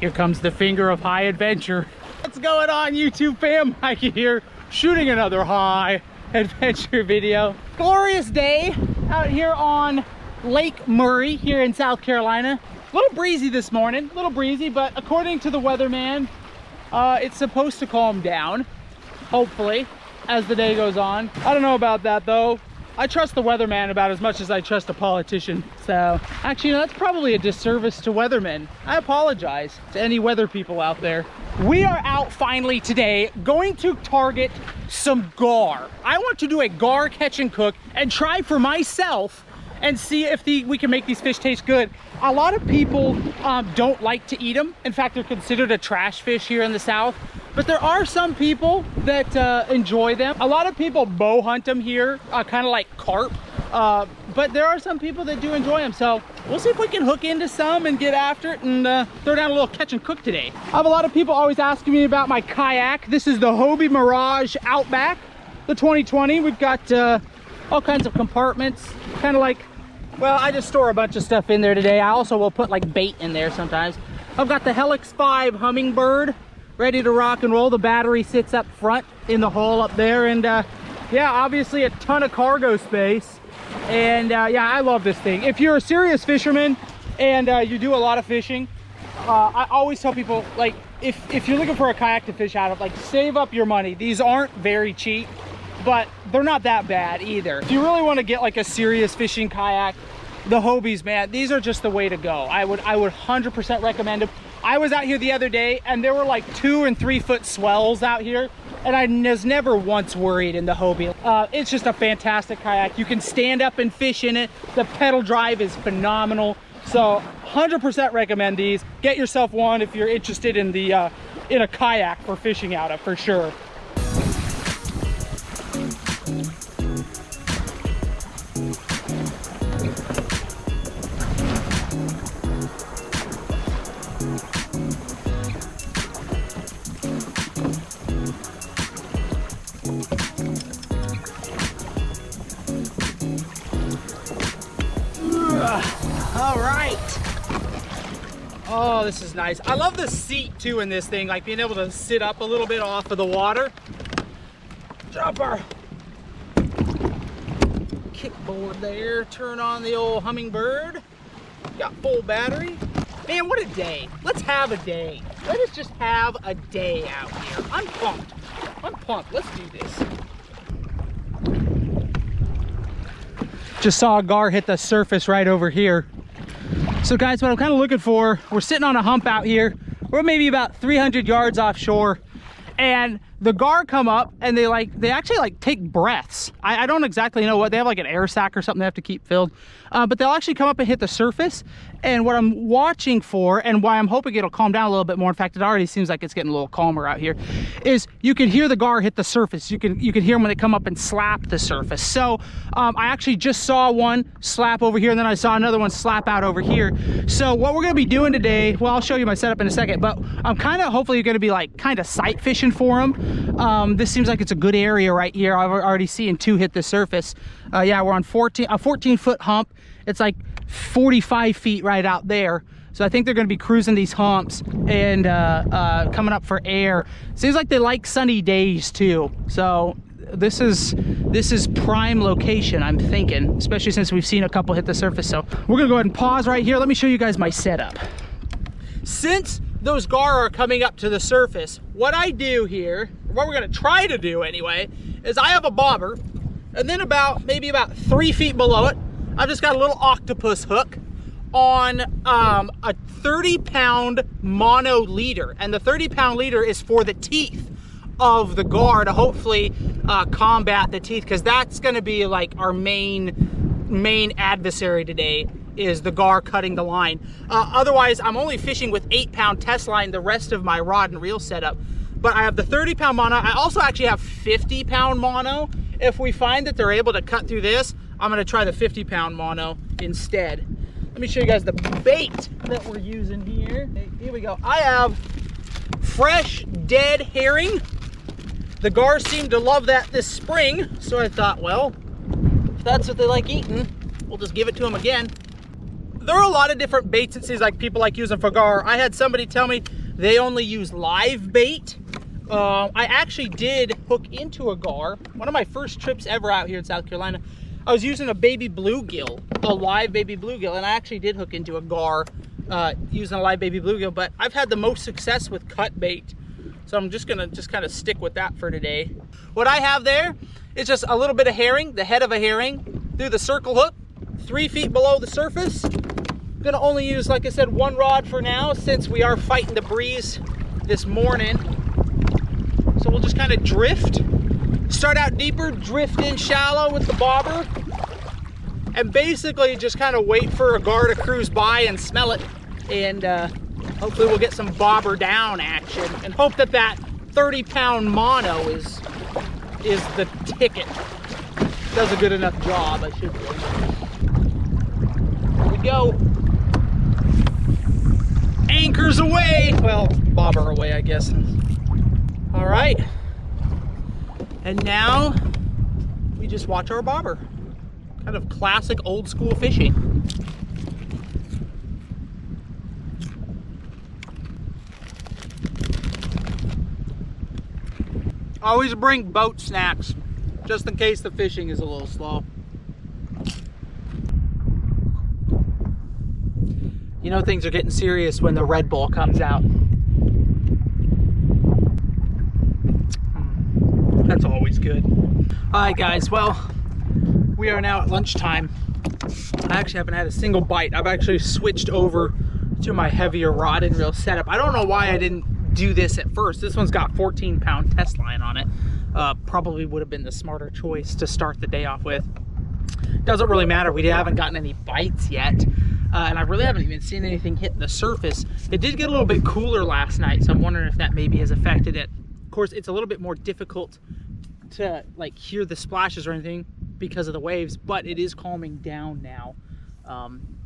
Here comes the finger of high adventure. What's going on YouTube fam? Mikey here, shooting another high adventure video. Glorious day out here on Lake Murray here in South Carolina. A little breezy this morning, a little breezy, but according to the weatherman, uh, it's supposed to calm down, hopefully, as the day goes on. I don't know about that though. I trust the weatherman about as much as I trust a politician. So actually, you know, that's probably a disservice to weathermen. I apologize to any weather people out there. We are out finally today going to target some gar. I want to do a gar catch and cook and try for myself and see if the we can make these fish taste good. A lot of people um, don't like to eat them. In fact, they're considered a trash fish here in the South. But there are some people that uh, enjoy them. A lot of people bow hunt them here, uh, kind of like carp. Uh, but there are some people that do enjoy them. So we'll see if we can hook into some and get after it and uh, throw down a little catch and cook today. I have a lot of people always asking me about my kayak. This is the Hobie Mirage Outback, the 2020. We've got uh, all kinds of compartments, kind of like, well, I just store a bunch of stuff in there today. I also will put like bait in there sometimes. I've got the Helix 5 Humminbird ready to rock and roll. The battery sits up front in the hole up there. And uh, yeah, obviously a ton of cargo space. And uh, yeah, I love this thing. If you're a serious fisherman and uh, you do a lot of fishing, uh, I always tell people, like, if, if you're looking for a kayak to fish out of, like, save up your money. These aren't very cheap, but they're not that bad either. If you really want to get like a serious fishing kayak, the Hobies, man, these are just the way to go. I would I would 100% recommend them. I was out here the other day and there were like two and three foot swells out here and I was never once worried in the Hobie. Uh, it's just a fantastic kayak. You can stand up and fish in it. The pedal drive is phenomenal. So 100% recommend these. Get yourself one if you're interested in the uh, in a kayak for fishing out of for sure. All right. Oh, this is nice. I love the seat too in this thing, like being able to sit up a little bit off of the water. Our kickboard there. Turn on the old Humminbird. Got full battery. Man, what a day. Let's have a day. Let us just have a day out here. I'm pumped. I'm pumped. Let's do this. Just saw a gar hit the surface right over here. So guys, what I'm kind of looking for, we're sitting on a hump out here. We're maybe about 300 yards offshore and the gar come up and they like they actually like take breaths. I, I, don't exactly know what they have like an air sac or something they have to keep filled. Uh, but they'll actually come up and hit the surface. And what i'm watching for and why i'm hoping it'll calm down a little bit more in fact it already seems like it's getting a little calmer out here is you can hear the gar hit the surface. You can you can hear them when they come up and slap the surface. So um, i actually just saw one slap over here and then i saw another one slap out over here. So what we're going to be doing today well i'll show you my setup in a second but i'm kind of hopefully going to be like kind of sight fishing for them um, this seems like it's a good area right here i've already seen two hit the surface uh, yeah we're on 14 a 14 foot hump it's like 45 feet right out there. So I think they're going to be cruising these humps and uh, uh, coming up for air. Seems like they like sunny days too. So this is this is prime location i'm thinking especially since we've seen a couple hit the surface so we're gonna go ahead and pause right here let me show you guys my setup since those gar are coming up to the surface what i do here what we're gonna try to do anyway is i have a bobber and then about maybe about three feet below it I've just got a little octopus hook on um, a 30 pound mono leader. And the 30 pound leader is for the teeth of the gar to hopefully uh, combat the teeth because that's going to be like our main main adversary today is the gar cutting the line. Uh, otherwise, I'm only fishing with eight pound test line the rest of my rod and reel setup. But I have the 30 pound mono. I also actually have 50 pound mono. If we find that they're able to cut through this, I'm gonna try the 50 pound mono instead. Let me show you guys the bait that we're using here. Here we go. I have fresh dead herring. The gar seem to love that this spring, so I thought, well, if that's what they like eating, we'll just give it to them again. There are a lot of different baits it seems like people like using for gar. I had somebody tell me they only use live bait. Uh, I actually did hook into a gar. One of my first trips ever out here in South Carolina. I was using a baby bluegill, a live baby bluegill, and I actually did hook into a gar uh, using a live baby bluegill, but I've had the most success with cut bait. So I'm just gonna just kind of stick with that for today. What I have there is just a little bit of herring, the head of a herring, through the circle hook, three feet below the surface. Gonna only use, like I said, one rod for now since we are fighting the breeze this morning. So we'll just kind of drift, start out deeper, drift in shallow with the bobber, and basically just kind of wait for a gar to cruise by and smell it. And uh, hopefully we'll get some bobber down action and hope that that 30 pound mono is is the ticket. Does a good enough job, I should say. Here we go. Anchors away. Well, bobber away, I guess. All right. And now we just watch our bobber. Kind of classic old school fishing. Always bring boat snacks, just in case the fishing is a little slow. You know things are getting serious when the Red Bull comes out. That's always good. All right, guys, well, we are now at lunchtime. I actually haven't had a single bite. I've actually switched over to my heavier rod and reel setup. I don't know why I didn't do this at first. This one's got 14 pound test line on it. Uh, probably would have been the smarter choice to start the day off with. Doesn't really matter. We haven't gotten any bites yet. Uh, and I really haven't even seen anything hit the surface. It did get a little bit cooler last night, so I'm wondering if that maybe has affected it. Of course, it's a little bit more difficult to like hear the splashes or anything because of the waves, but it is calming down now. Um,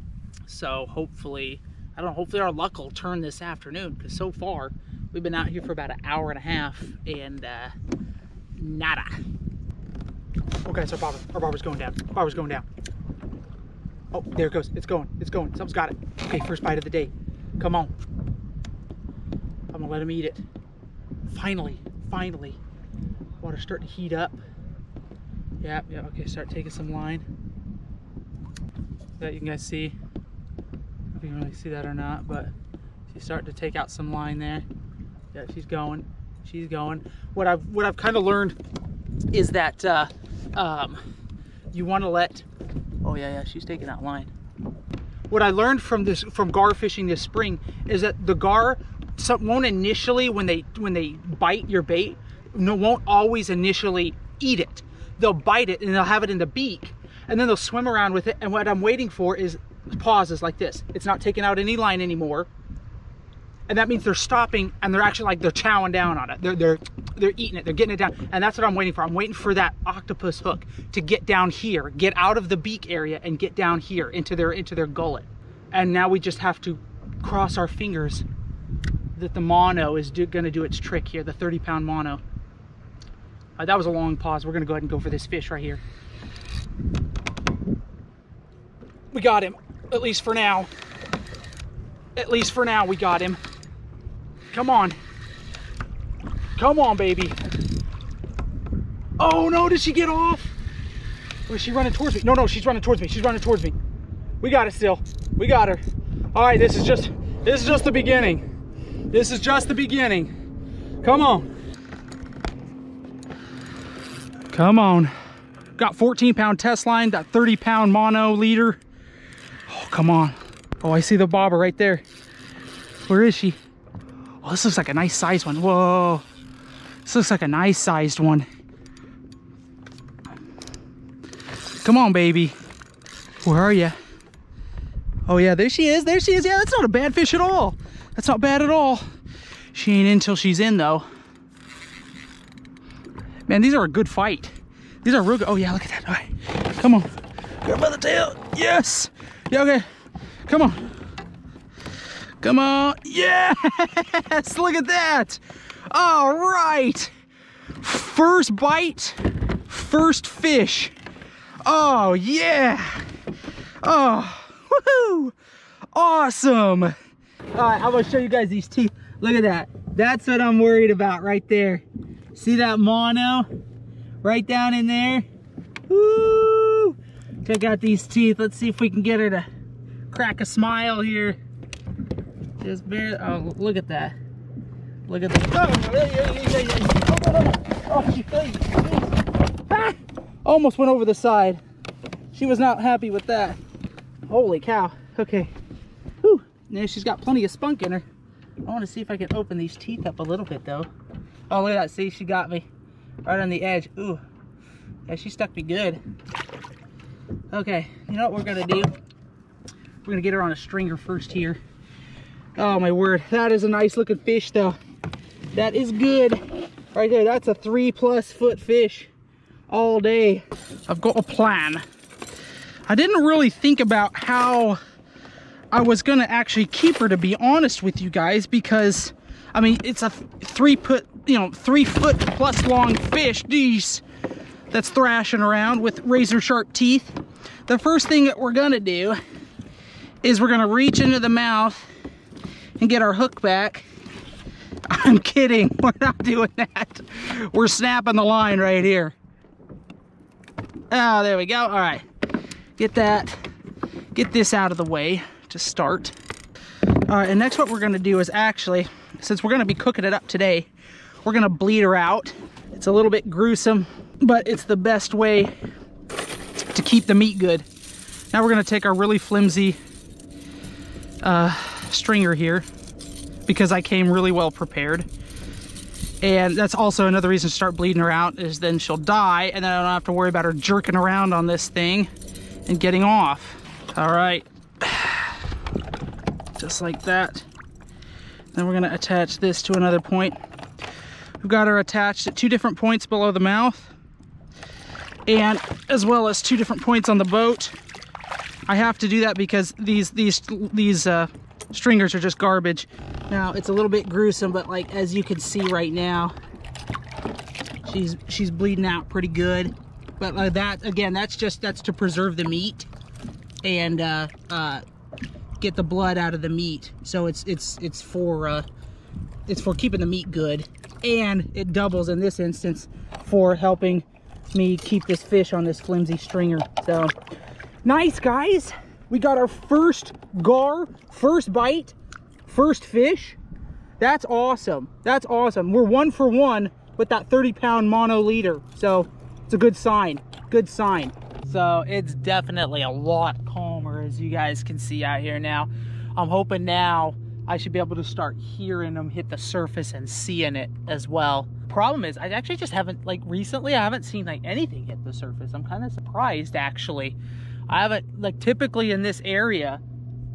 so hopefully, I don't know, hopefully our luck will turn this afternoon because so far We've been out here for about an hour and a half and uh, nada. Okay, so bobber, our bobber's going down. Bobber's going down. Oh, there it goes. It's going. It's going. Something's got it. Okay, first bite of the day. Come on. I'm gonna let him eat it. Finally, finally. Water's starting to heat up. Yeah, yeah, okay, start taking some line. That you can guys see. If you can really see that or not, but she's starting to take out some line there. Yeah, she's going. She's going. What I've what I've kind of learned is that uh, um, you want to let. Oh yeah, yeah, she's taking that line. What I learned from this from gar fishing this spring is that the gar some, won't initially when they when they bite your bait, no, won't always initially eat it. They'll bite it and they'll have it in the beak, and then they'll swim around with it. And what I'm waiting for is pauses like this. It's not taking out any line anymore and that means they're stopping and they're actually like they're chowing down on it. They're they're they're eating it. They're getting it down, and that's what I'm waiting for. I'm waiting for that octopus hook to get down here, get out of the beak area, and get down here into their into their gullet. And now we just have to cross our fingers that the mono is going to do its trick here, the 30 pound mono. Uh, that was a long pause. We're going to go ahead and go for this fish right here. We got him, at least for now. At least for now, we got him. Come on. Come on, baby. Oh no, did she get off? Or is she running towards me? No, no, she's running towards me. She's running towards me. We got it still. We got her. All right, this is just this is just the beginning. This is just the beginning. Come on. Come on. Got 14 pound test line, that 30 pound mono leader. Oh, come on. Oh, I see the bobber right there. Where is she? Oh, this looks like a nice sized one. Whoa. This looks like a nice sized one. Come on, baby. Where are you? Oh yeah, there she is. There she is. Yeah, that's not a bad fish at all. That's not bad at all. She ain't in till she's in though. Man, these are a good fight. These are real good. Oh yeah, look at that. All right, come on. Grab by the tail. Yes. Yeah, okay. Come on. Come on. Yes! Look at that. All right. First bite, first fish. Oh, yeah. Oh, woohoo. Awesome. All right, I'm gonna show you guys these teeth. Look at that. That's what I'm worried about right there. See that mono right down in there? Woo! Check out these teeth. Let's see if we can get her to crack a smile here. Just barely, oh, look at that. Look at that. Oh, oh, ah! Almost went over the side. She was not happy with that. Holy cow. Okay. Whew. Now she's got plenty of spunk in her. I want to see if I can open these teeth up a little bit though. Oh, look at that. See, she got me right on the edge. Ooh. Yeah, she stuck me good. Okay, you know what we're gonna do? We're gonna get her on a stringer first here. Oh my word, that is a nice looking fish though. That is good. Right there, that's a three plus foot fish all day. I've got a plan. I didn't really think about how I was gonna actually keep her to be honest with you guys because I mean it's a three foot you know three foot plus long fish geez that's thrashing around with razor sharp teeth the first thing that we're gonna do is we're gonna reach into the mouth and get our hook back I'm kidding we're not doing that we're snapping the line right here oh there we go all right get that get this out of the way to start. All right, and next what we're gonna do is actually, since we're gonna be cooking it up today, we're gonna bleed her out. It's a little bit gruesome, but it's the best way to keep the meat good. Now we're gonna take our really flimsy uh, stringer here because I came really well prepared. And that's also another reason to start bleeding her out is then she'll die and then I don't have to worry about her jerking around on this thing and getting off. All right, just like that. Then we're gonna attach this to another point. We've got her attached at two different points below the mouth and as well as two different points on the boat. I have to do that because these these these uh, stringers are just garbage. Now it's a little bit gruesome, but like as you can see right now, she's she's bleeding out pretty good. But uh, that again, that's just that's to preserve the meat and uh, uh, get the blood out of the meat. So it's it's it's for uh, it's for keeping the meat good, and it doubles in this instance for helping me keep this fish on this flimsy stringer. So nice, guys. We got our first gar, first bite, first fish. That's awesome. That's awesome. We're one for one with that 30 pound mono leader. So it's a good sign. Good sign. So it's definitely a lot calmer as you guys can see out here now. I'm hoping now I should be able to start hearing them hit the surface and seeing it as well. Problem is, I actually just haven't, like recently, I haven't seen like anything hit the surface. I'm kind of surprised actually. I haven't, like typically in this area,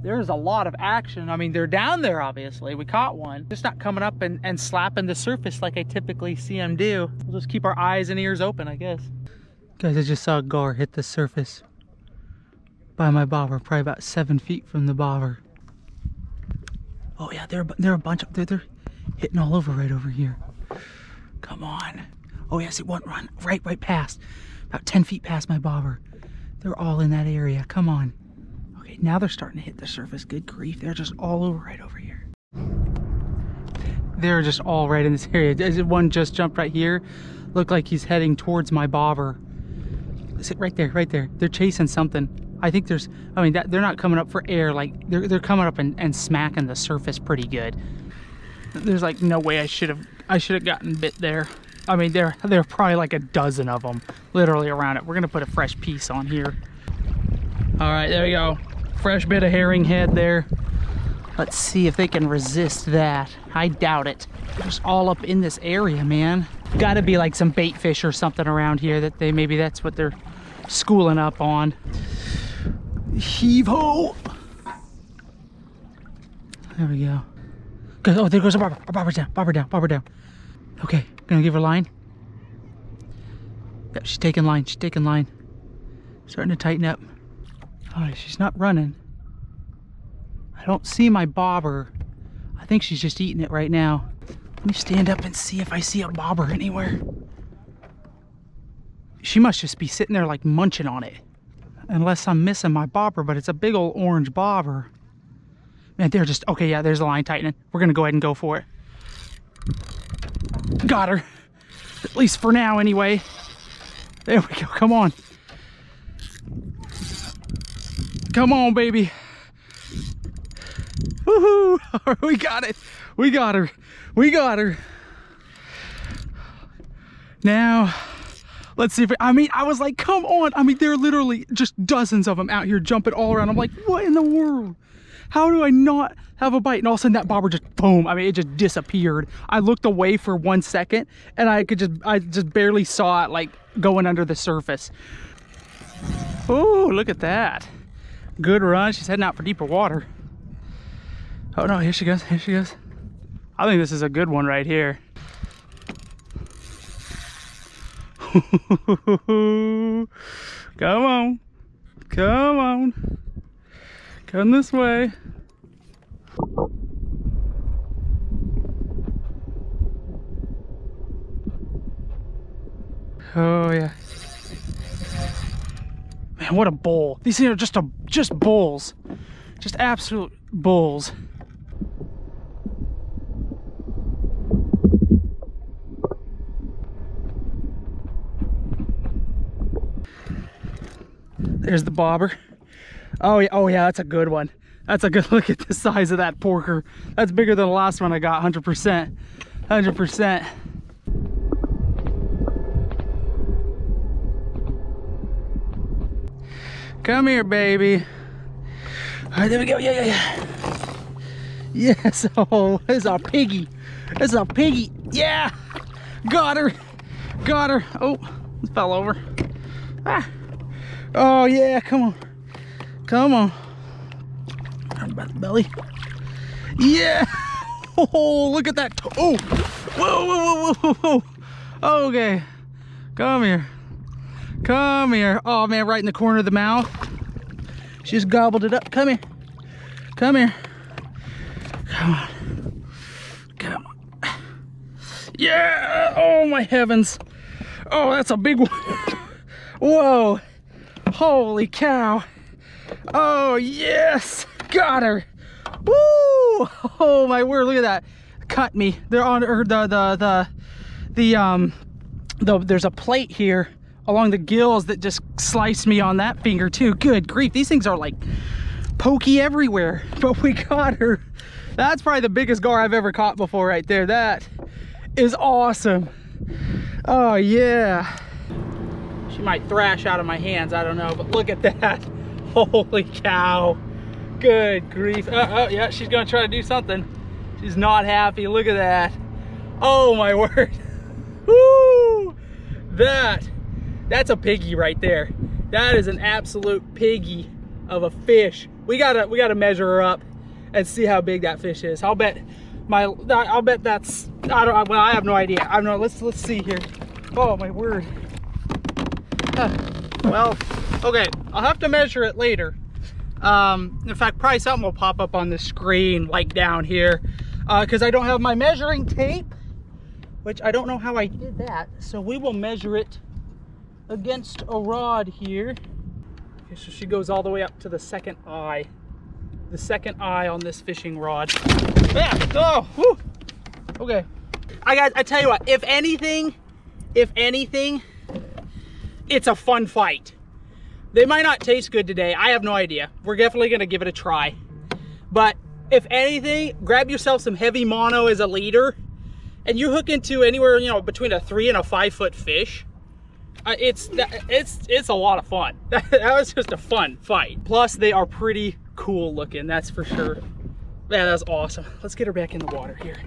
there's a lot of action. I mean, they're down there, obviously. We caught one. Just not coming up and, and slapping the surface like I typically see them do. We'll just keep our eyes and ears open, I guess. Guys, I just saw a gar hit the surface by my bobber, probably about seven feet from the bobber. Oh yeah, they're, they're a bunch of, they're, they're hitting all over right over here. Come on. Oh yes, it won't run right, right past, about 10 feet past my bobber. They're all in that area, come on. Okay, now they're starting to hit the surface. Good grief, they're just all over right over here. They're just all right in this area. One just jumped right here. Looked like he's heading towards my bobber. Sit right there, right there. They're chasing something. I think there's, I mean, that, they're not coming up for air. Like they're, they're coming up and, and smacking the surface pretty good. There's like no way I should have, I should have gotten bit there. I mean, there, there are probably like a dozen of them literally around it. We're gonna put a fresh piece on here. All right, there we go. Fresh bit of herring head there. Let's see if they can resist that. I doubt it. They're just all up in this area, man. Gotta be like some bait fish or something around here that they, maybe that's what they're schooling up on. Heave ho! There we go. Oh, there goes a bobber. Our bobber's down. Bobber down. Bobber down. Okay, gonna give her line. Yep, she's taking line. She's taking line. Starting to tighten up. Oh, she's not running. I don't see my bobber. I think she's just eating it right now. Let me stand up and see if I see a bobber anywhere. She must just be sitting there like munching on it unless I'm missing my bobber, but it's a big old orange bobber. Man, they're just, okay, yeah, there's the line tightening. We're gonna go ahead and go for it. Got her. At least for now, anyway. There we go, come on. Come on, baby. Woohoo! we got it. We got her. We got her. Now, let's see if, it, I mean, I was like, come on. I mean, there are literally just dozens of them out here jumping all around. I'm like, what in the world? How do I not have a bite? And all of a sudden that bobber just boom. I mean, it just disappeared. I looked away for one second and I could just, I just barely saw it like going under the surface. Oh, look at that. Good run. She's heading out for deeper water. Oh no, here she goes, here she goes. I think this is a good one right here. Come on. Come on. Come this way. Oh yeah. Man, what a bowl. These things are just a just bowls. Just absolute bowls. There's the bobber. Oh yeah, oh yeah, that's a good one. That's a good look at the size of that porker. That's bigger than the last one I got, 100%. 100%. Come here, baby. All right, there we go. Yeah, yeah, yeah. Yes. Oh, it's a piggy. It's a piggy. Yeah. Got her. Got her. Oh, fell over. Ah. Oh, yeah. Come on. Come on. About the belly. Yeah. Oh, look at that. Oh. Whoa, whoa, whoa, whoa, whoa. Okay. Come here. Come here. Oh, man, right in the corner of the mouth. She just gobbled it up. Come here. Come here. Come on. Come on. Yeah. Oh, my heavens. Oh, that's a big one. Whoa. Holy cow. Oh, yes. Got her. Woo. Oh, my word. Look at that. Cut me. They're on or the, the, the, the, um, the, there's a plate here along the gills that just sliced me on that finger too. Good grief. These things are like pokey everywhere, but we got her. That's probably the biggest gar I've ever caught before right there. That is awesome. Oh yeah. She might thrash out of my hands, I don't know, but look at that. Holy cow. Good grief. Uh, oh, yeah, she's gonna try to do something. She's not happy, look at that. Oh my word. Woo! That, that's a piggy right there. That is an absolute piggy of a fish. We gotta, we gotta measure her up and see how big that fish is. I'll bet my, I'll bet that's, I don't, well, I have no idea. I don't know, let's, let's see here. Oh my word. well, okay, I'll have to measure it later. Um, in fact, probably something will pop up on the screen, like down here, because uh, I don't have my measuring tape, which I don't know how I did that. So we will measure it against a rod here. Okay, so she goes all the way up to the second eye. The second eye on this fishing rod. Yeah, oh, whew. Okay. I got, I tell you what, if anything, if anything, it's a fun fight. They might not taste good today. I have no idea. We're definitely gonna give it a try. But if anything, grab yourself some heavy mono as a leader and you hook into anywhere, you know, between a three and a five foot fish. Uh, it's, it's, it's a lot of fun. that was just a fun fight. Plus they are pretty cool looking, that's for sure. Yeah, that's awesome. Let's get her back in the water here.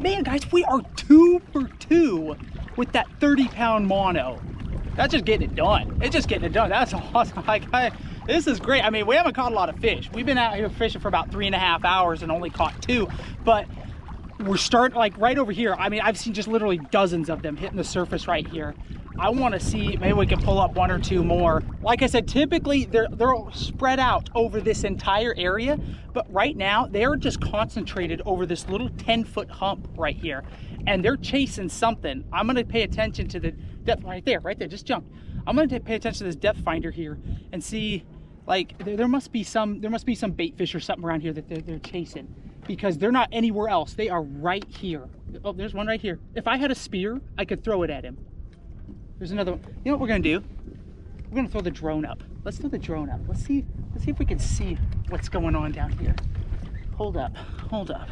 Man, guys, we are two for two with that 30 pound mono. That's just getting it done. It's just getting it done. That's awesome. Like, I, this is great. I mean, we haven't caught a lot of fish. We've been out here fishing for about three and a half hours and only caught two, but we're starting like right over here. I mean, I've seen just literally dozens of them hitting the surface right here. I want to see, maybe we can pull up one or two more. Like I said, typically they're, they're spread out over this entire area, but right now they're just concentrated over this little 10 foot hump right here. And they're chasing something. I'm gonna pay attention to the depth right there, right there, just jump. I'm gonna pay attention to this depth finder here and see like there, there, must be some there must be some bait fish or something around here that they're, they're chasing because they're not anywhere else they are right here oh there's one right here if i had a spear i could throw it at him there's another one. You know what we're gonna do? We're gonna throw the drone up. Let's throw the drone up. Let's see let's see if we can see what's going on down here. Hold up hold up.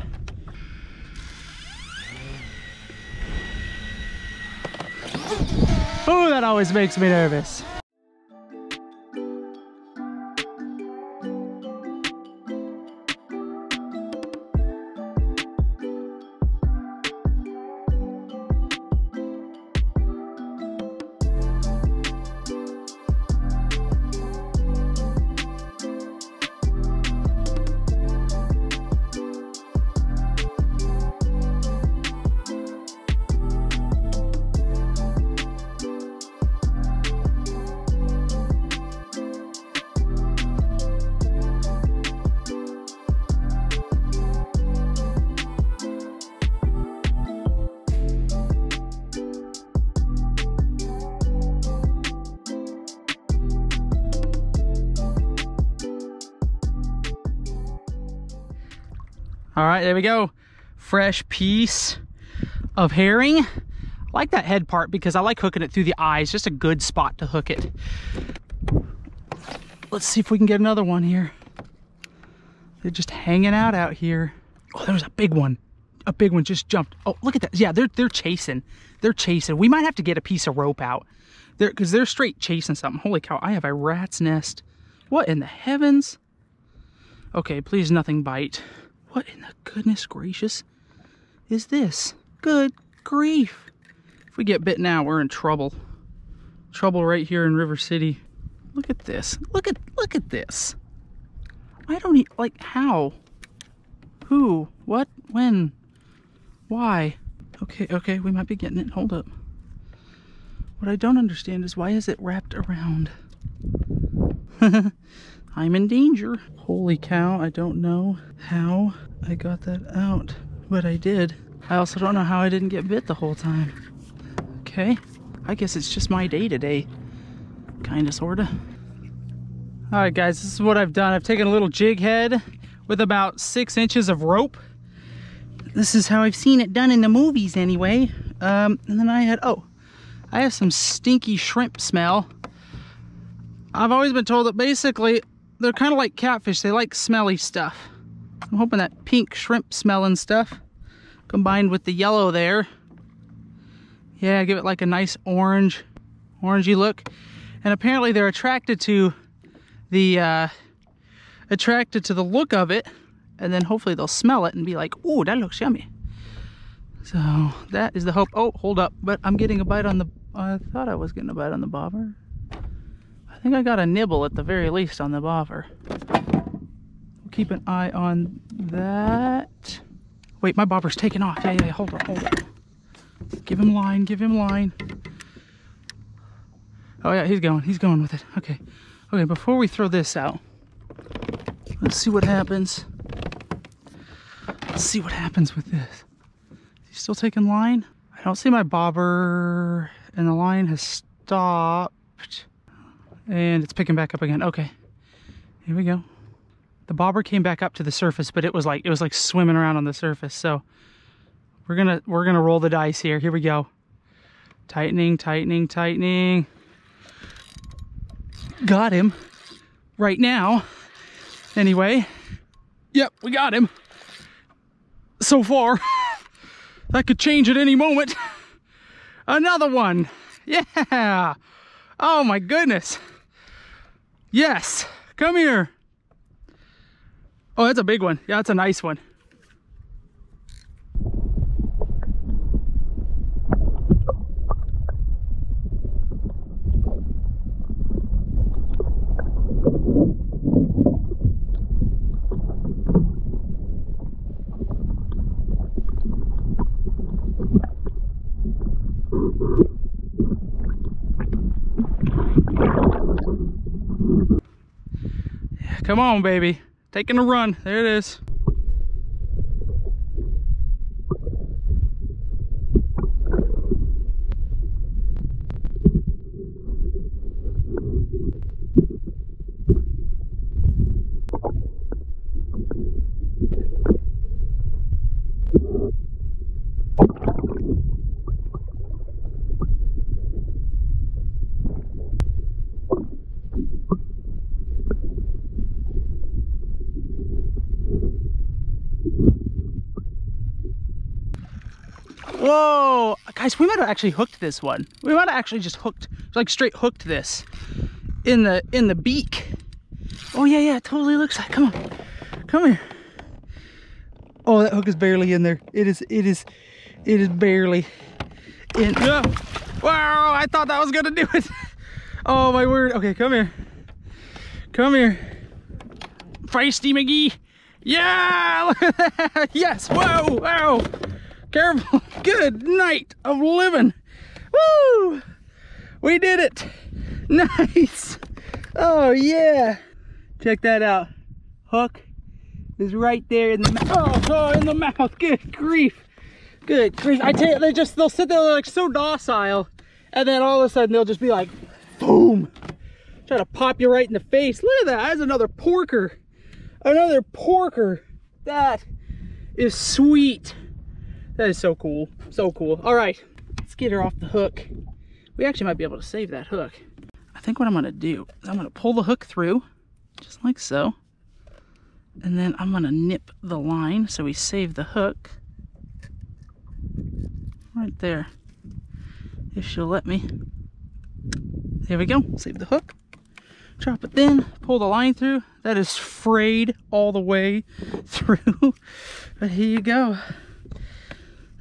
Oh, that always makes me nervous. Right, there we go. Fresh piece of herring. I like that head part because I like hooking it through the eyes. Just a good spot to hook it. Let's see if we can get another one here. They're just hanging out out here. Oh, there's a big one. A big one just jumped. Oh, look at that. Yeah, they're they're chasing. They're chasing. We might have to get a piece of rope out. They're because they're straight chasing something. Holy cow, I have a rat's nest. What in the heavens? Okay, please nothing bite. What in the goodness gracious is this? Good grief. If we get bit now, we're in trouble. Trouble right here in River City. Look at this. Look at look at this. I don't eat like how? Who? What? When? Why? Okay, okay, we might be getting it. Hold up. What I don't understand is why is it wrapped around? I'm in danger. Holy cow, I don't know how I got that out, but I did. I also don't know how I didn't get bit the whole time. Okay, I guess it's just my day today. Kinda, sorta. Alright guys, this is what I've done. I've taken a little jig head with about six inches of rope. This is how I've seen it done in the movies anyway. Um, and then I had, oh, I have some stinky shrimp smell. I've always been told that basically they're kind of like catfish. They like smelly stuff. I'm hoping that pink shrimp smelling stuff combined with the yellow there. Yeah, give it like a nice orange, orangey look. And apparently they're attracted to the, uh, attracted to the look of it. And then hopefully they'll smell it and be like, oh, that looks yummy. So that is the hope. Oh, hold up. But I'm getting a bite on the, I thought I was getting a bite on the bobber. I think I got a nibble at the very least on the bobber. We'll keep an eye on that. Wait, my bobber's taking off. Yeah, yeah, hold on, hold on. Give him line, give him line. Oh yeah, he's going, he's going with it. Okay, okay, before we throw this out, let's see what happens. Let's see what happens with this. Is he still taking line? I don't see my bobber and the line has stopped and it's picking back up again. Okay, here we go. The bobber came back up to the surface, but it was like it was like swimming around on the surface. So we're gonna we're gonna roll the dice here. Here we go. Tightening, tightening, tightening. Got him right now. Anyway, yep, we got him. So far, that could change at any moment. Another one. Yeah. Oh my goodness. Yes, come here. Oh, that's a big one. Yeah, that's a nice one. Come on, baby. Taking a run. There it is. Whoa, guys, we might have actually hooked this one. We might have actually just hooked, like straight hooked this in the in the beak. Oh yeah, yeah, it totally looks like. Come on, come here. Oh, that hook is barely in there. It is, it is, it is barely in. Oh, wow, I thought that was gonna do it. Oh my word. Okay, come here. Come here. Feisty McGee. Yeah, look at that. Yes, whoa, whoa. Careful. Good night of living. Woo! We did it. Nice. Oh, yeah. Check that out. Hook is right there in the mouth. Oh, in the mouth. Good grief. Good grief. I tell you, they just, they'll sit there like so docile. And then all of a sudden they'll just be like, boom. Try to pop you right in the face. Look at that. That's another porker. Another porker. That is sweet. That is so cool. So cool. All right, let's get her off the hook. We actually might be able to save that hook. I think what I'm gonna do is I'm gonna pull the hook through, just like so. And then I'm gonna nip the line so we save the hook. Right there. If she'll let me. There we go, save the hook. Drop it in, pull the line through. That is frayed all the way through. But here you go.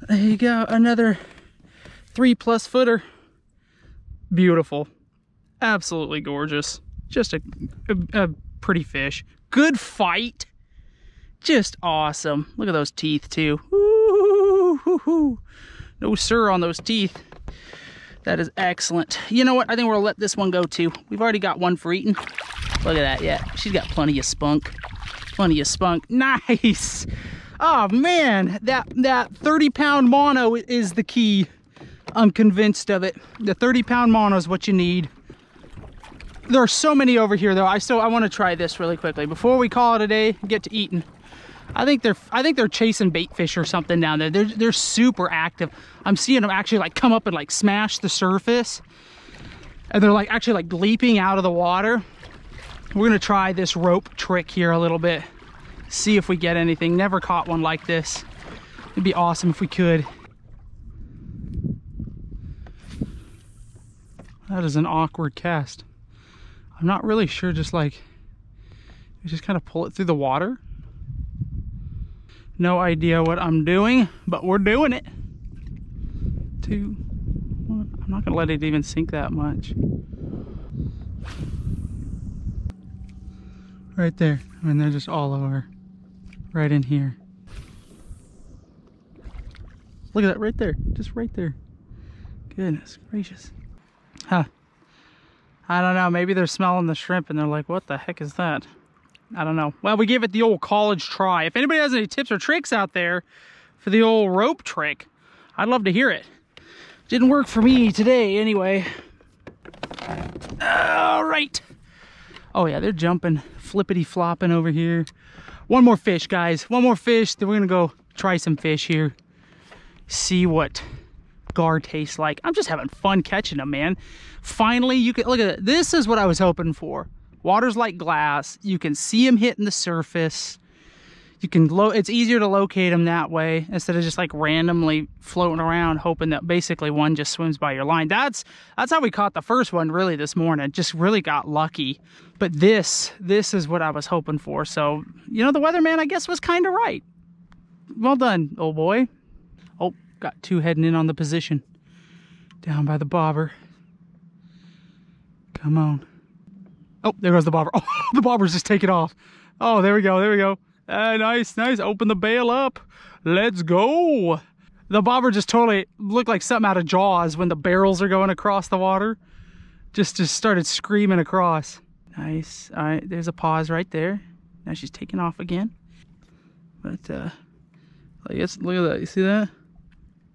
There you go, another three plus footer. Beautiful. Absolutely gorgeous. Just a, a, a pretty fish. Good fight. Just awesome. Look at those teeth too. Ooh, no sir on those teeth. That is excellent. You know what? I think we'll let this one go too. We've already got one for eating. Look at that. Yeah, she's got plenty of spunk. Plenty of spunk. Nice oh man, that, that 30 pound mono is the key. I'm convinced of it. The 30 pound mono is what you need. There are so many over here though. I still, I want to try this really quickly. Before we call it a day, get to eating. I think they're I think they're chasing bait fish or something down there. They're they're super active. I'm seeing them actually like come up and like smash the surface. And they're like actually like leaping out of the water. We're gonna try this rope trick here a little bit see if we get anything. Never caught one like this. It'd be awesome if we could. That is an awkward cast. I'm not really sure, just like, you just kind of pull it through the water. No idea what I'm doing, but we're doing it. Two, one. I'm not gonna let it even sink that much. Right there, I mean, they're just all over right in here. Look at that right there, just right there. Goodness gracious. Huh. I don't know, maybe they're smelling the shrimp and they're like, what the heck is that? I don't know. Well, we gave it the old college try. If anybody has any tips or tricks out there for the old rope trick, I'd love to hear it. Didn't work for me today anyway. All right. Oh yeah, they're jumping, flippity flopping over here. One more fish, guys. One more fish. Then we're gonna go try some fish here. See what gar tastes like. I'm just having fun catching them, man. Finally, you can look at. This is what I was hoping for. Water's like glass. You can see them hitting the surface. You can lo it's easier to locate them that way instead of just like randomly floating around hoping that basically one just swims by your line. That's that's how we caught the first one really this morning. Just really got lucky. But this, this is what I was hoping for. So, you know, the weatherman, I guess, was kind of right. Well done, old boy. Oh, got two heading in on the position. Down by the bobber. Come on. Oh, there goes the bobber. Oh, the bobber's just taking off. Oh, there we go, there we go. Uh, nice, nice. Open the bail up. Let's go. The bobber just totally looked like something out of Jaws when the barrels are going across the water. Just, just started screaming across. Nice. All right, there's a pause right there. Now she's taking off again. But, uh, I guess, look at that. You see that?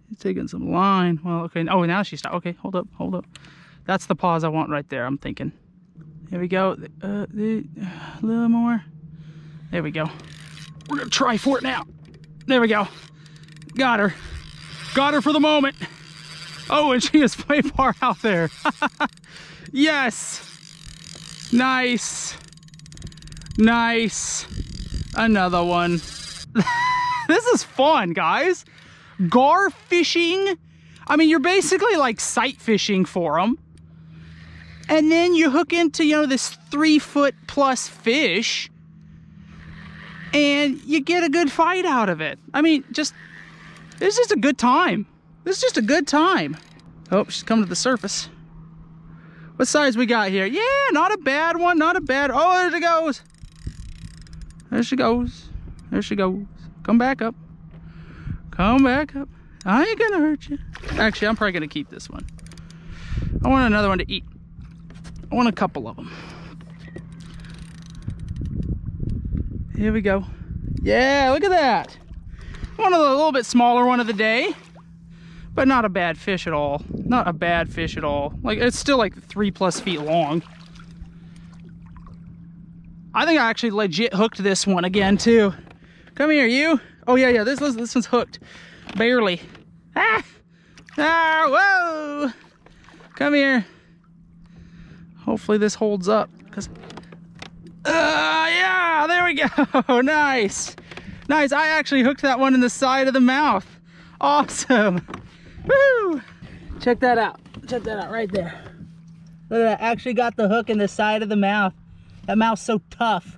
She's taking some line. Well, okay. Oh, now she's stopped. Okay, hold up, hold up. That's the pause I want right there, I'm thinking. Here we go. Uh, a little more. There we go. We're gonna try for it now. There we go. Got her. Got her for the moment. Oh, and she is way far out there. yes. Nice. Nice. Another one. this is fun, guys. Gar fishing. I mean, you're basically like sight fishing for them. And then you hook into, you know, this three foot plus fish and you get a good fight out of it. I mean, just, it's just a good time. This is just a good time. Oh, she's coming to the surface. What size we got here? Yeah, not a bad one, not a bad, oh, there she goes. There she goes. There she goes. Come back up. Come back up. I ain't gonna hurt you. Actually, I'm probably gonna keep this one. I want another one to eat. I want a couple of them. Here we go. Yeah, look at that. One of the little bit smaller one of the day, but not a bad fish at all. Not a bad fish at all. Like it's still like three plus feet long. I think I actually legit hooked this one again too. Come here, you. Oh yeah, yeah, this was this one's hooked. Barely. Ah! Ah, whoa! Come here. Hopefully this holds up, because there go. Oh, nice. Nice. I actually hooked that one in the side of the mouth. Awesome. Woo! Check that out. Check that out right there. Look at that. Actually got the hook in the side of the mouth. That mouth's so tough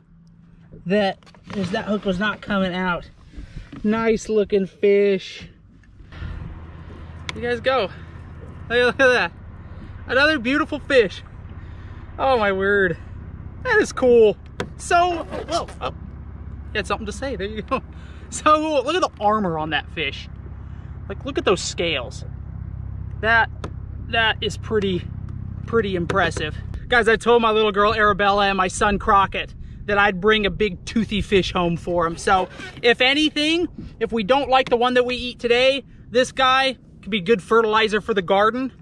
that that hook was not coming out. Nice looking fish. You guys go. Look, at that. Another beautiful fish. Oh my word. That is cool. So, whoa, oh, you had something to say, there you go. So, look at the armor on that fish. Like, look at those scales. That, that is pretty, pretty impressive. Guys, I told my little girl Arabella and my son Crockett that I'd bring a big toothy fish home for him. So, if anything, if we don't like the one that we eat today, this guy could be good fertilizer for the garden.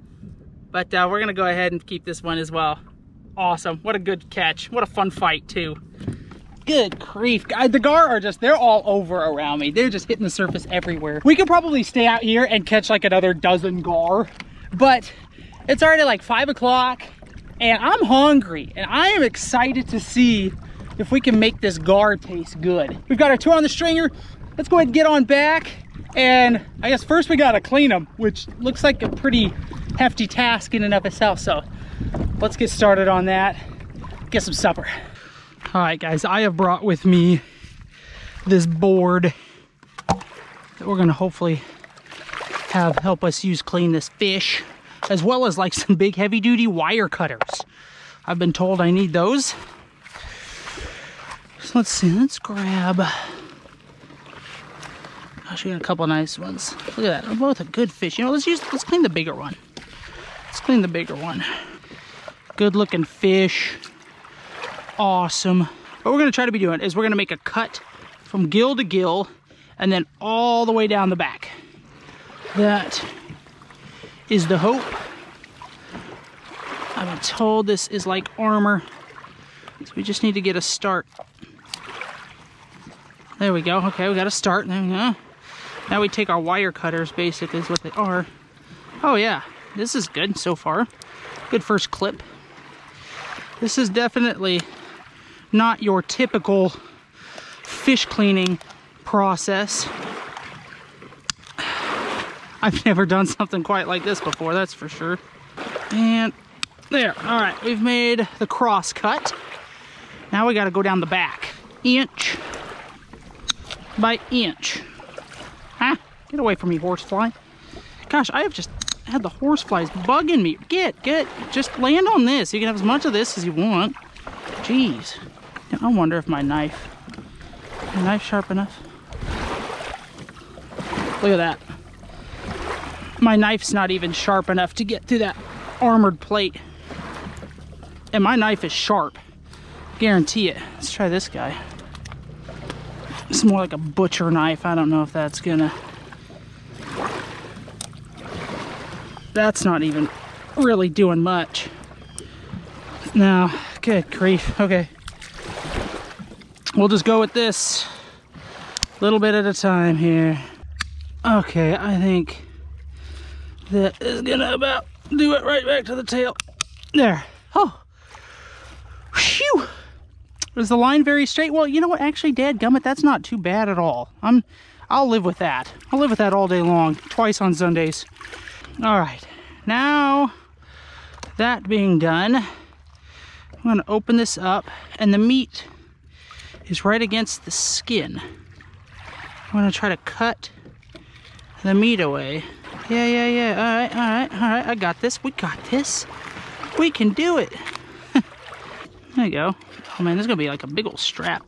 But uh, we're gonna go ahead and keep this one as well awesome. What a good catch. What a fun fight too. Good grief. The gar are just, they're all over around me. They're just hitting the surface everywhere. We could probably stay out here and catch like another dozen gar, but it's already like five o'clock and I'm hungry and I am excited to see if we can make this gar taste good. We've got our two on the stringer. Let's go ahead and get on back. And I guess first we gotta clean them, which looks like a pretty hefty task in and of itself. So let's get started on that, get some supper. All right, guys, I have brought with me this board that we're gonna hopefully have help us use clean this fish, as well as like some big heavy duty wire cutters. I've been told I need those. So let's see, let's grab, gosh, we got a couple nice ones. Look at that, they're both a good fish. You know, let's use, let's clean the bigger one. Let's clean the bigger one. Good looking fish. Awesome. What we're gonna try to be doing is we're gonna make a cut from gill to gill and then all the way down the back. That is the hope. I've been told this is like armor. So we just need to get a start. There we go. Okay, we got a start. Now we take our wire cutters, basically, is what they are. Oh yeah, this is good so far. Good first clip. This is definitely not your typical fish cleaning process. I've never done something quite like this before, that's for sure. And there, all right, we've made the cross cut. Now we gotta go down the back, inch by inch. Huh? Get away from me, horsefly. Gosh, I have just had the horseflies bugging me. Get, get, just land on this. You can have as much of this as you want. Jeez. I wonder if my knife, my knife sharp enough? Look at that. My knife's not even sharp enough to get through that armored plate. And my knife is sharp. Guarantee it. Let's try this guy. It's more like a butcher knife. I don't know if that's gonna... That's not even really doing much. No, good grief. Okay. We'll just go with this little bit at a time here. Okay, I think that is gonna about do it right back to the tail. There. Oh. Phew. Is the line very straight? Well, you know what? Actually, Dad Gummit, that's not too bad at all. I'm, I'll live with that. I'll live with that all day long, twice on Sundays. All right, now that being done, I'm gonna open this up and the meat is right against the skin. I'm gonna try to cut the meat away. Yeah, yeah, yeah, all right, all right, all right, I got this, we got this. We can do it. there you go. Oh man, this is gonna be like a big old strap.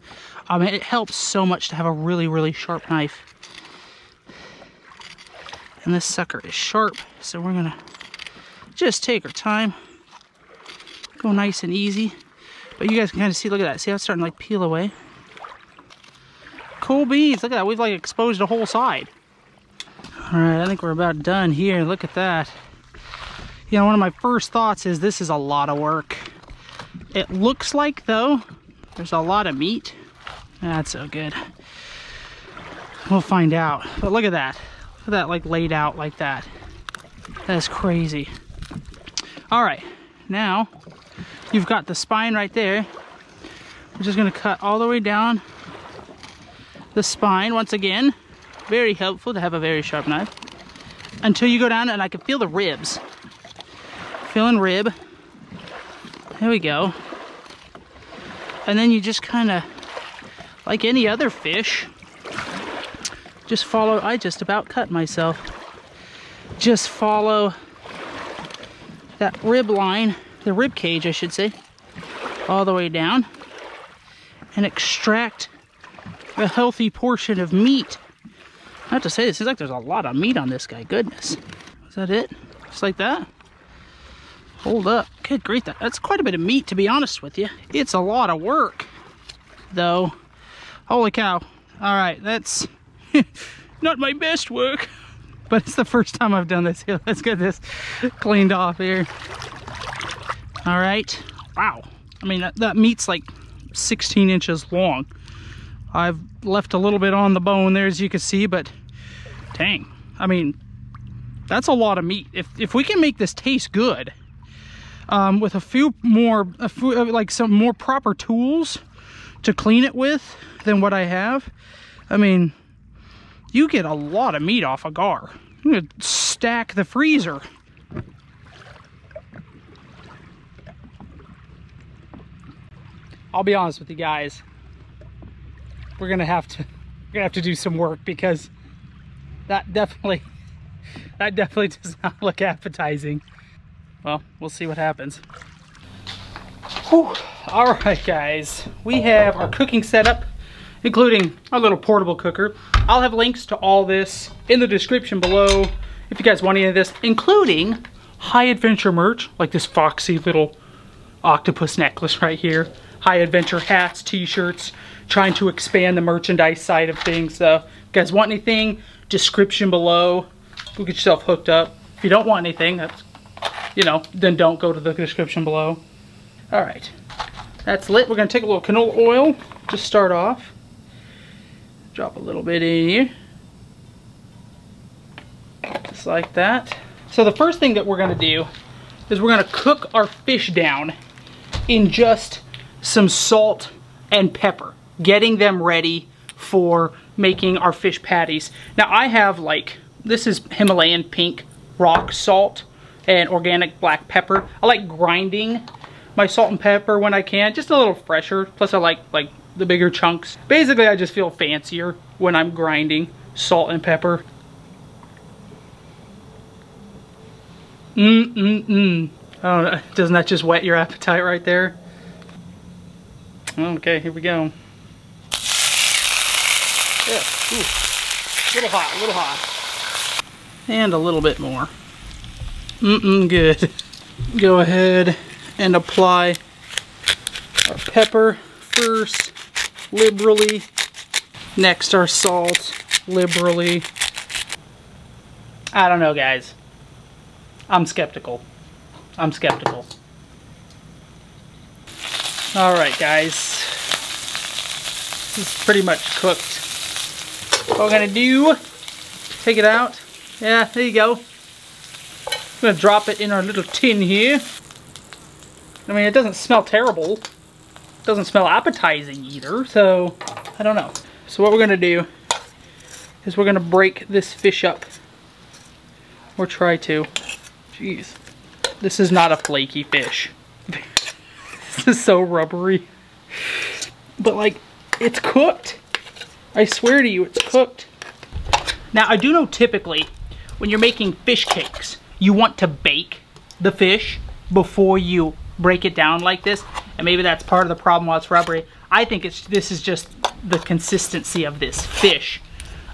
Oh, I mean, it helps so much to have a really, really sharp knife. And this sucker is sharp, so we're gonna just take our time. Go nice and easy. But you guys can kind of see, look at that. See how it's starting to like peel away? Cool beans, look at that. We've like exposed the whole side. All right, I think we're about done here. Look at that. You know, one of my first thoughts is this is a lot of work. It looks like, though, there's a lot of meat. That's so good. We'll find out. But look at that. Look at that, like, laid out like that. That's crazy. All right, now you've got the spine right there. We're just gonna cut all the way down the spine once again. Very helpful to have a very sharp knife. Until you go down and I can feel the ribs. Feeling rib. There we go. And then you just kind of, like any other fish, just follow, I just about cut myself. Just follow that rib line, the rib cage I should say, all the way down and extract a healthy portion of meat. I have to say, it seems like there's a lot of meat on this guy. Goodness. Is that it? Just like that? Hold up. Good grief, that, that's quite a bit of meat, to be honest with you. It's a lot of work, though. Holy cow. All right, that's not my best work, but it's the first time I've done this. Here, let's get this cleaned off here. All right. Wow. I mean, that, that meat's like 16 inches long. I've left a little bit on the bone there, as you can see, but dang. I mean, that's a lot of meat. If, if we can make this taste good, um, with a few more, a few, uh, like some more proper tools to clean it with than what I have. I mean, you get a lot of meat off a gar. I'm gonna stack the freezer. I'll be honest with you guys. We're gonna have to, we're gonna have to do some work because that definitely, that definitely does not look appetizing well, we'll see what happens. Whew. All right, guys, we have our cooking setup, including our little portable cooker. I'll have links to all this in the description below if you guys want any of this, including high adventure merch, like this foxy little octopus necklace right here, high adventure hats, t-shirts, trying to expand the merchandise side of things. So if you guys want anything, description below, go get yourself hooked up. If you don't want anything, that's you know, then don't go to the description below. All right, that's lit. We're gonna take a little canola oil to start off. Drop a little bit in here. Just like that. So the first thing that we're gonna do is we're gonna cook our fish down in just some salt and pepper, getting them ready for making our fish patties. Now I have like, this is Himalayan pink rock salt and organic black pepper. I like grinding my salt and pepper when I can, just a little fresher. Plus I like like the bigger chunks. Basically, I just feel fancier when I'm grinding salt and pepper. Mmm, mmm, mmm. Oh, doesn't that just whet your appetite right there? Okay, here we go. Yeah, ooh. A little hot, a little hot. And a little bit more. Mm-mm, good. Go ahead and apply our pepper first, liberally. Next, our salt, liberally. I don't know, guys. I'm skeptical. I'm skeptical. Alright, guys. This is pretty much cooked. What we're gonna do, take it out. Yeah, there you go. I'm gonna drop it in our little tin here. I mean, it doesn't smell terrible. Doesn't smell appetizing either, so I don't know. So what we're gonna do is we're gonna break this fish up. Or try to. Jeez. This is not a flaky fish. this is so rubbery. But like, it's cooked. I swear to you, it's cooked. Now, I do know typically, when you're making fish cakes, you want to bake the fish before you break it down like this. And maybe that's part of the problem while it's rubbery. I think it's this is just the consistency of this fish.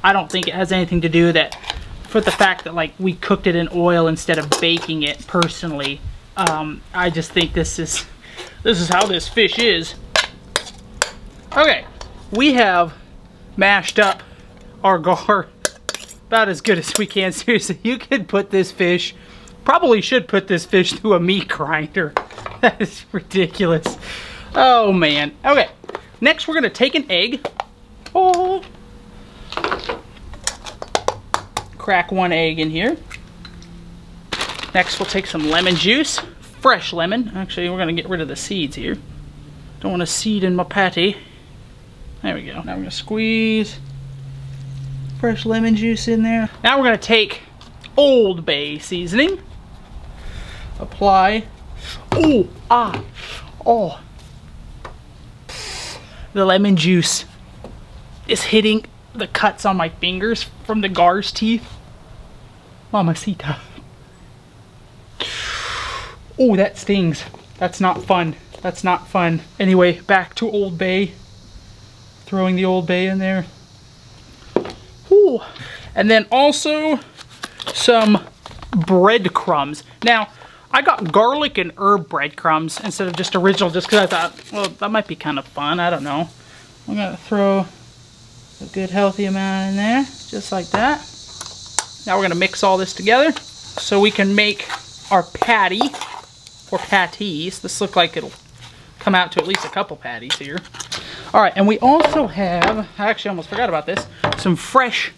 I don't think it has anything to do that for the fact that like we cooked it in oil instead of baking it personally. Um, I just think this is this is how this fish is. Okay, we have mashed up our gar about as good as we can. Seriously, you could put this fish, probably should put this fish through a meat grinder. That is ridiculous. Oh man. Okay, next we're gonna take an egg. Oh, crack one egg in here. Next, we'll take some lemon juice, fresh lemon. Actually, we're gonna get rid of the seeds here. Don't want a seed in my patty. There we go. Now we're gonna squeeze fresh lemon juice in there. Now we're gonna take Old Bay seasoning, apply. Oh, ah, oh. The lemon juice is hitting the cuts on my fingers from the gar's teeth. Mamacita. Oh, that stings. That's not fun. That's not fun. Anyway, back to Old Bay. Throwing the Old Bay in there. Ooh. And then also some breadcrumbs. Now, I got garlic and herb breadcrumbs instead of just original just because I thought, well, that might be kind of fun. I don't know. I'm going to throw a good healthy amount in there, just like that. Now we're gonna mix all this together so we can make our patty, or patties. This looks like it'll come out to at least a couple patties here. All right, and we also have, I actually almost forgot about this, some fresh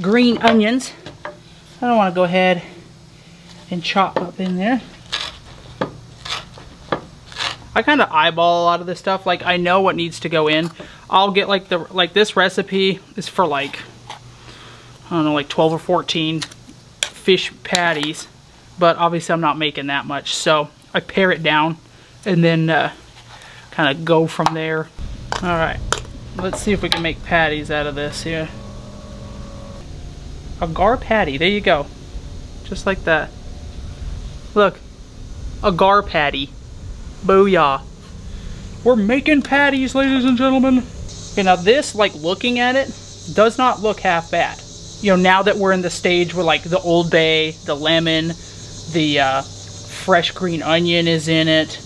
green onions. I don't wanna go ahead and chop up in there. I kind of eyeball a lot of this stuff. Like I know what needs to go in. I'll get like the like this recipe is for like I don't know like 12 or 14 fish patties but obviously I'm not making that much so I pare it down and then uh, kind of go from there all right let's see if we can make patties out of this here a gar patty there you go just like that look a gar patty booyah we're making patties ladies and gentlemen Okay, now this, like looking at it, does not look half bad. You know, now that we're in the stage where like the Old Bay, the lemon, the uh, fresh green onion is in it.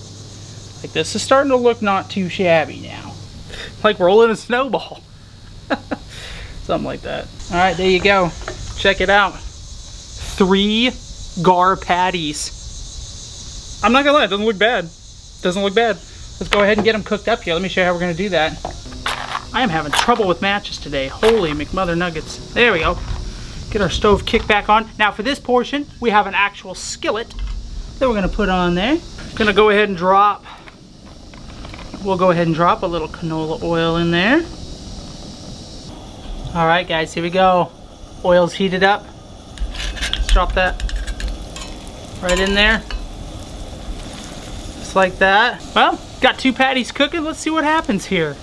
Like this is starting to look not too shabby now. Like rolling a snowball. Something like that. All right, there you go. Check it out. Three gar patties. I'm not gonna lie, it doesn't look bad. Doesn't look bad. Let's go ahead and get them cooked up here. Let me show you how we're gonna do that. I am having trouble with matches today. Holy McMother Nuggets. There we go. Get our stove kicked back on. Now for this portion, we have an actual skillet that we're gonna put on there. Gonna go ahead and drop, we'll go ahead and drop a little canola oil in there. All right guys, here we go. Oil's heated up. Let's drop that right in there. Just like that. Well, got two patties cooking. Let's see what happens here.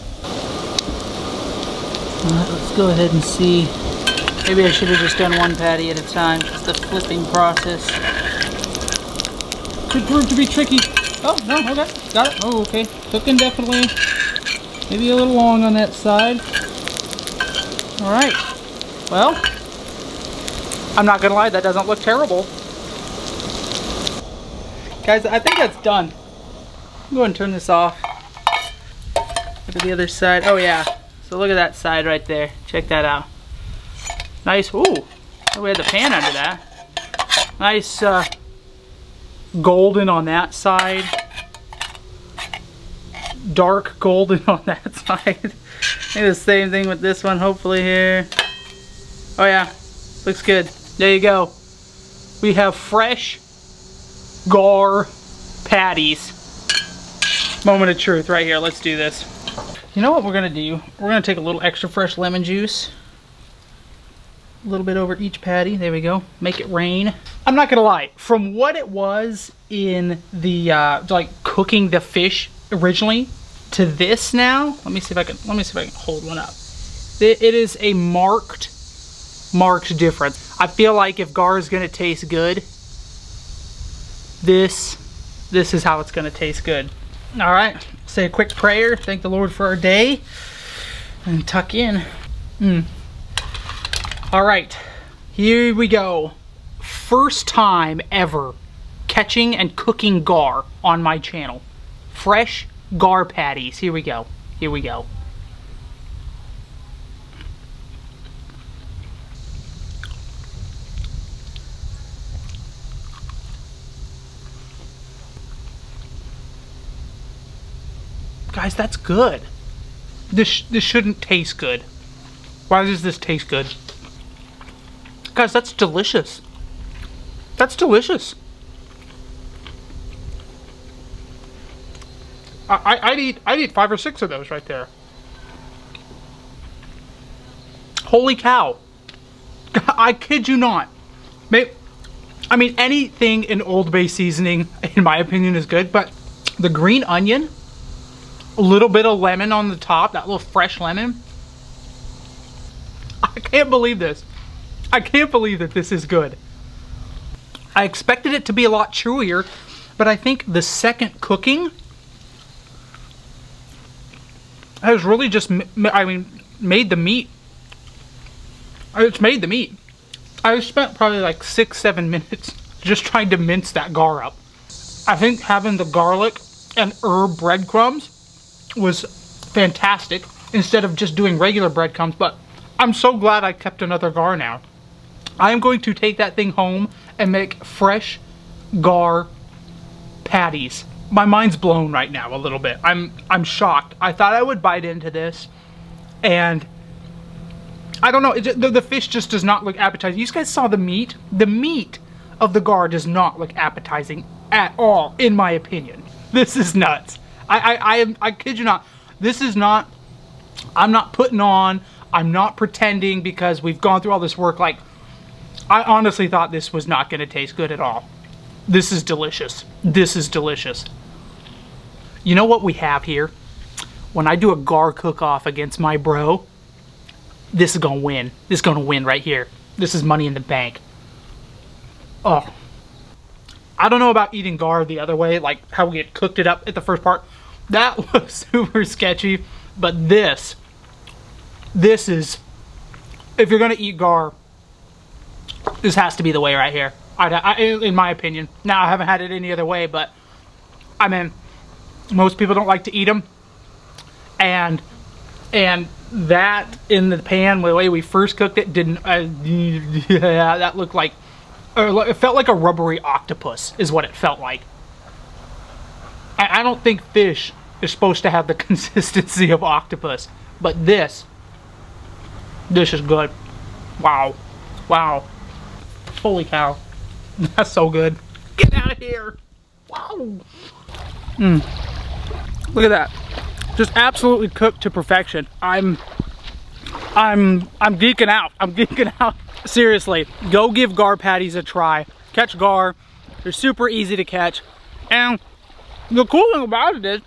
Let's go ahead and see. Maybe I should have just done one patty at a time. It's the flipping process. Could prove to be tricky. Oh, no, okay. Got it. Oh, okay. Cooking definitely. Maybe a little long on that side. Alright. Well, I'm not gonna lie, that doesn't look terrible. Guys, I think that's done. I'm going to turn this off. Look at the other side. Oh yeah. So look at that side right there. Check that out. Nice. Ooh. We had the pan under that. Nice uh, golden on that side. Dark golden on that side. Maybe the same thing with this one, hopefully here. Oh yeah, looks good. There you go. We have fresh gar patties. Moment of truth right here. Let's do this. You know what we're gonna do? We're gonna take a little extra fresh lemon juice. A little bit over each patty. There we go. Make it rain. I'm not gonna lie. From what it was in the uh, like cooking the fish originally to this now, let me see if I can. Let me see if I can hold one up. it, is a marked, marked difference. I feel like if gar is gonna taste good, this, this is how it's gonna taste good. All right, say a quick prayer. Thank the Lord for our day and tuck in. Mm. All right, here we go. First time ever catching and cooking gar on my channel. Fresh gar patties. Here we go. Here we go. Guys, that's good. This, this shouldn't taste good. Why does this taste good? Guys, that's delicious. That's delicious. I, I'd eat I'd eat five or six of those right there. Holy cow. I kid you not. I mean, anything in Old Bay seasoning, in my opinion, is good, but the green onion a little bit of lemon on the top, that little fresh lemon. I can't believe this. I can't believe that this is good. I expected it to be a lot chewier, but I think the second cooking has really just, I mean, made the meat. It's made the meat. I spent probably like six, seven minutes just trying to mince that gar up. I think having the garlic and herb breadcrumbs was fantastic instead of just doing regular breadcrumbs, but I'm so glad I kept another gar now. I am going to take that thing home and make fresh gar patties. My mind's blown right now a little bit. I'm I'm shocked. I thought I would bite into this and I don't know, just, the, the fish just does not look appetizing. You guys saw the meat? The meat of the gar does not look appetizing at all, in my opinion. This is nuts. I, I, I, I kid you not. This is not, I'm not putting on, I'm not pretending because we've gone through all this work. Like, I honestly thought this was not going to taste good at all. This is delicious. This is delicious. You know what we have here? When I do a gar cook-off against my bro, this is going to win. This is going to win right here. This is money in the bank. Oh. I don't know about eating gar the other way, like how we had cooked it up at the first part. That was super sketchy, but this, this is, if you're gonna eat gar, this has to be the way right here. I, I, in my opinion. Now, I haven't had it any other way, but, I mean, most people don't like to eat them. And, and that in the pan, the way we first cooked it, didn't, uh, yeah, that looked like, it felt like a rubbery octopus, is what it felt like. I don't think fish is supposed to have the consistency of octopus. But this, this is good. Wow. Wow. Holy cow. That's so good. Get out of here. Wow. Mmm. Look at that. Just absolutely cooked to perfection. I'm, I'm, I'm geeking out. I'm geeking out. Seriously, go give gar patties a try. Catch gar. They're super easy to catch. And the cool thing about it is,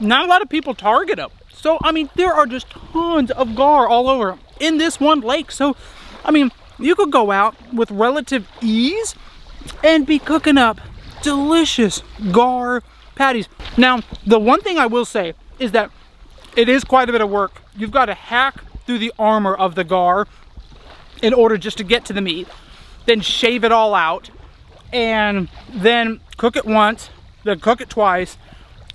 not a lot of people target them. So, I mean, there are just tons of gar all over in this one lake. So, I mean, you could go out with relative ease and be cooking up delicious gar patties. Now, the one thing I will say is that it is quite a bit of work. You've got to hack through the armor of the gar in order just to get to the meat, then shave it all out, and then cook it once, then cook it twice.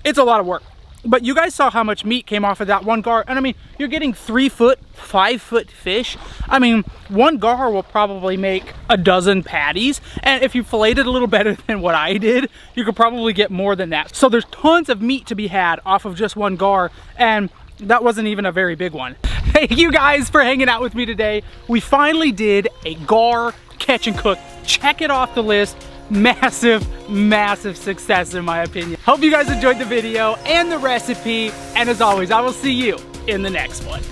It's a lot of work. But you guys saw how much meat came off of that one gar. And I mean, you're getting three foot, five foot fish. I mean, one gar will probably make a dozen patties. And if you filleted a little better than what I did, you could probably get more than that. So there's tons of meat to be had off of just one gar. And that wasn't even a very big one. Thank you guys for hanging out with me today. We finally did a gar catch and cook. Check it off the list massive, massive success in my opinion. Hope you guys enjoyed the video and the recipe. And as always, I will see you in the next one.